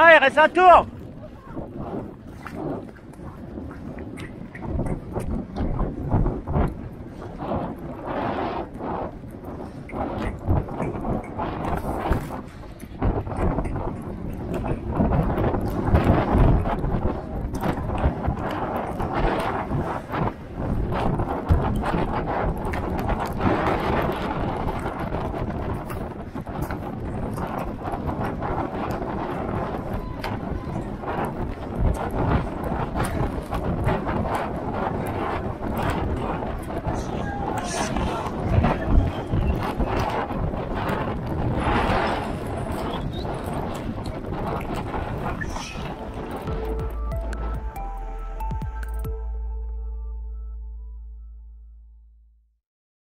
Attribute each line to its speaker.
Speaker 1: Ah, il reste un tour.